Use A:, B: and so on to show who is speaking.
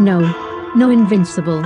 A: No. No invincible.